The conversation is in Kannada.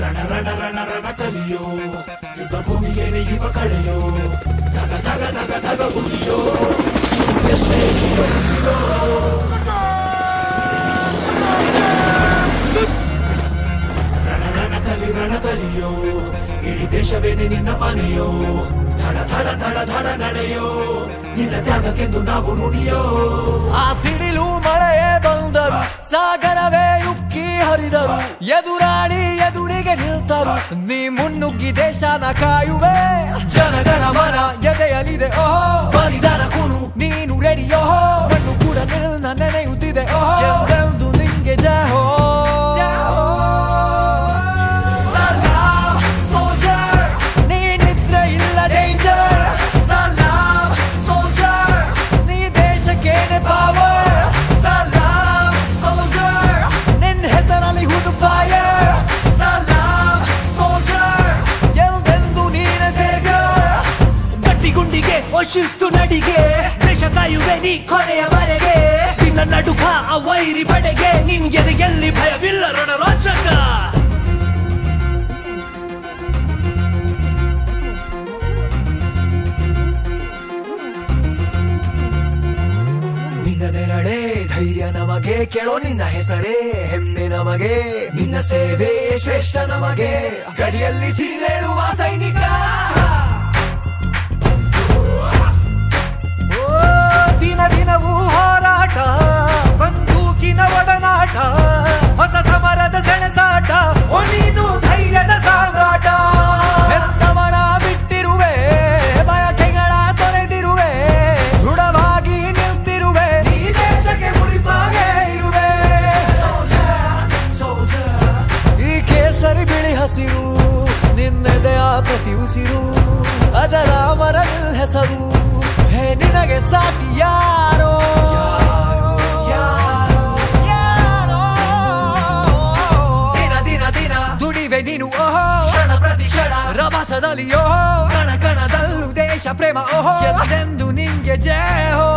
ರಣ ರಣ ರಣ ರಣ ಕಲಿಯೋ ಯುದ್ಧ ಭೂಮಿಯೇನೆ ಯುವ ಕಳೆಯೋ, ಧಗ ಧಗ ಧಗ ಧಗ ಭೂಮಿಯೋ ರಣ ರಣ ಕಲಿ ರಣ ಕಲಿಯೋ, ಇಡೀ ದೇಶವೇನೆ ನಿನ್ನ ಮನೆಯೋ. ಧಡ ಧಡ ಧಡ ಧಡ ನಡೆಯೋ ನಿನ್ನ ತ್ಯಾಗಕ್ಕೆಂದು ನಾವು ಋಣಿಯೋ ಆ ಸಿಡಿಲು ಮಳೆಯೇ ಬಂದರು, ಸಾಗರವೇ ಉಕ್ಕಿ ಹರಿದರು, ಎದುರಾಳಿ ಎದುರಿಗೆ ನಿಲ್ತರು, ನೀ ಮುನ್ನುಗ್ಗಿ ದೇಶನ ಕಾಯುವೆ. ಜನಗಣ ಮನ ಎದೆಯಲಿದೆ, ಓಹೋ. ನೀ ಕೊನೆಯವರೆಗೆ. ನಿನ್ನ ನಡುಕ ಆ ವೈರಿ ಬಡೆಗೆ. ನಿನ್ ಎದೆಯಲ್ಲಿ ಭಯವಿಲ್ಲ ರಣರೋಚಕ. ನೆರಳೆ, ಧೈರ್ಯ ನಮಗೆ. ಕೇಳೋ ನಿನ್ನ ಹೆಸರೇ, ಹೆಮ್ಮೆ ನಮಗೆ. ನಿನ್ನ ಸೇವೆ ಶ್ರೇಷ್ಠ ನಮಗೆ. ಗಡಿಯಲ್ಲಿ ಸಿಡಿದೇಳುವ ಸೈನಿಕ. ಉಸಿರು ಅಜರಾಮರಲ್ ಹೆಸರು. ಹೇ ನಿನಗೆ ಸಾಟಿ ಯಾರೋ? ಯಾರೋ ದಿನ ದಿನ ದಿನ. ದುಡಿವೆ ನೀನು ಓಹೋ. ಕ್ಷಣ ಪ್ರತಿ ಕ್ಷಣ. ರಭಸದಲ್ಲಿ ಓಹೋ. ಕಣ ಕಣದಲ್ಲೂ ದೇಶ ಪ್ರೇಮ ಓಹೋ. ಎಂದೆಂದು ನಿಂಗೆ ಜಯ ಹೋ.